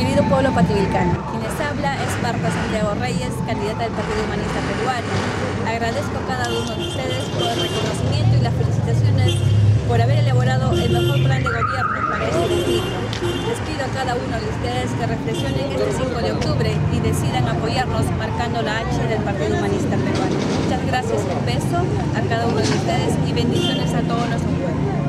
Querido pueblo patrivilcano, quienes habla es Marta Santiago Reyes, candidata del Partido Humanista Peruano. Agradezco a cada uno de ustedes por el reconocimiento y las felicitaciones por haber elaborado el mejor plan de gobierno para este distrito. Les pido a cada uno de ustedes que reflexionen este 5 de octubre y decidan apoyarnos marcando la H del Partido Humanista Peruano. Muchas gracias, un beso a cada uno de ustedes y bendiciones a todos. nuestro pueblo.